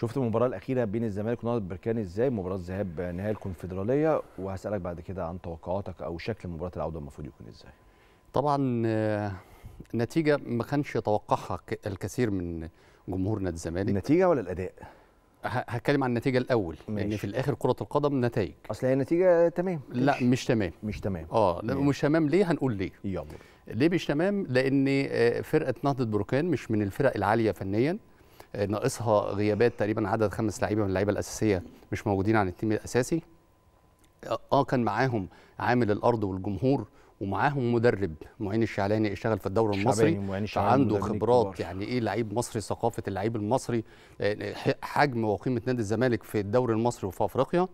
شفت المباراة الأخيرة بين الزمالك ونهضة بركان إزاي؟ مباراة ذهاب نهائي الكونفدرالية. وهسألك بعد كده عن توقعاتك أو شكل مباراة العودة المفروض يكون إزاي. طبعا آه، نتيجة ما كانش يتوقعها الكثير من جمهور نادي الزمالك. النتيجه ولا الأداء؟ هتكلم عن النتيجة الأول لأن ماشي. في الآخر كرة القدم نتائج. أصل هي النتيجة تمام. لا مش تمام. مش تمام. آه لا،. مش تمام. ليه هنقول ليه؟ يلا. ليه مش تمام؟ لأن آه، فرقة نهضة بركان مش من الفرق العالية فنيا. ناقصها غيابات تقريبا عدد خمس لعيبة من اللعيبة الأساسية مش موجودين عن التيم الأساسي. آه آه، كان معاهم عامل الأرض والجمهور ومعاهم مدرب معين الشعلاني اشتغل في الدوري المصري. فعنده مدربين خبرات كبار. يعني إيه لعيب مصري ثقافة اللعيب المصري آه، ح- حجم وقيمة نادي الزمالك في الدوري المصري وفي أفريقيا.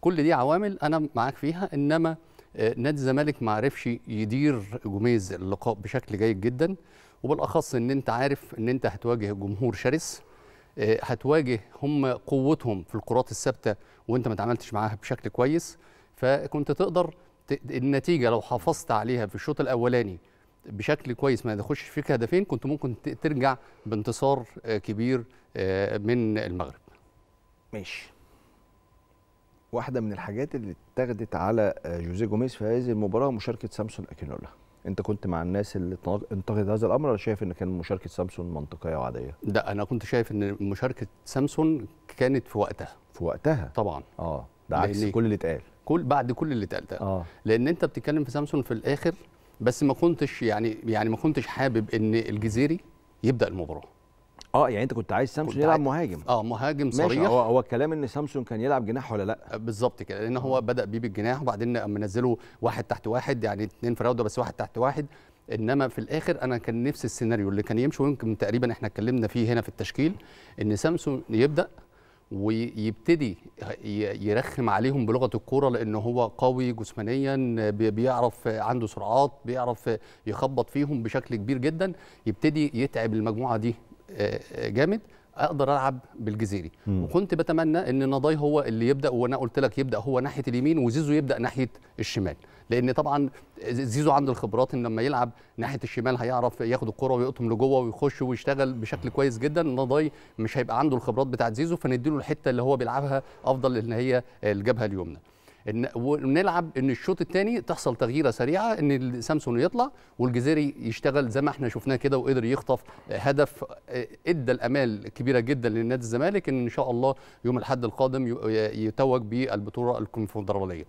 كل دي عوامل أنا معاك فيها إنما آه، نادي الزمالك ما عرفش يدير جميز اللقاء بشكل جيد جدا. وبالأخص إن أنت عارف إن أنت هتواجه جمهور شرس. آه، هتواجه هم قوتهم في الكرات الثابتة وانت ما تعاملتش معاها بشكل كويس. فكنت تقدر النتيجة لو حافظت عليها في الشوط الأولاني بشكل كويس ما تخش فيك هدفين كنت ممكن ترجع بانتصار آه، كبير آه، من المغرب. ماشي. واحدة من الحاجات اللي اتاخدت على آه، جوزيه جوميز في هذه المباراة مشاركة سامسون أكينولا. انت كنت مع الناس اللي انتقدت هذا الأمر ولا شايف إن كان مشاركة سامسون منطقية وعادية؟ لا أنا كنت شايف إن مشاركة سامسون كانت في وقتها. في وقتها؟ طبعا. آه ده عكس كل اللي اتقال. كل بعد كل اللي اتقال ده. آه. لأن أنت بتتكلم في سامسون في الآخر بس ما كنتش يعني يعني ما كنتش حابب إن الجزيري يبدأ المباراة. آه يعني أنت كنت عايز سامسون يلعب مهاجم. آه مهاجم ماشي صريح. هو هو الكلام إن سامسون كان يلعب جناح ولا لأ؟ بالظبط كده لأن هو بدأ بيه بالجناح وبعدين اما نزله واحد تحت واحد يعني اتنين فراوده بس واحد تحت واحد. إنما في الآخر أنا كان نفس السيناريو اللي كان يمشي ويمكن تقريبا إحنا اتكلمنا فيه هنا في التشكيل إن سامسون يبدأ ويبتدي يرخم عليهم بلغة الكورة لأن هو قوي جسمانيا بي- بيعرف عنده سرعات بيعرف يخبط فيهم بشكل كبير جدا يبتدي يتعب المجموعة دي جامد أقدر ألعب بالجزيري. مم. وكنت بتمنى إن نضاي هو اللي يبدأ وأنا قلت لك يبدأ هو ناحية اليمين وزيزو يبدأ ناحية الشمال. لأن طبعا زيزو عنده الخبرات إن لما يلعب ناحية الشمال هيعرف ياخد الكرة ويقطم لجوه ويخش ويشتغل بشكل كويس جدا. نضاي مش هيبقى عنده الخبرات بتاعت زيزو فنديله الحتة اللي هو بيلعبها أفضل ان هي الجبهه اليمنى إن ونلعب إن الشوط الثاني تحصل تغييرة سريعة إن سامسون يطلع والجزيري يشتغل زي ما إحنا شفناه كده وقدر يخطف هدف إدى الأمال كبيرة جدا لنادي الزمالك إن ان شاء الله يوم الأحد القادم يتوج بالبطولة الكونفدرالية.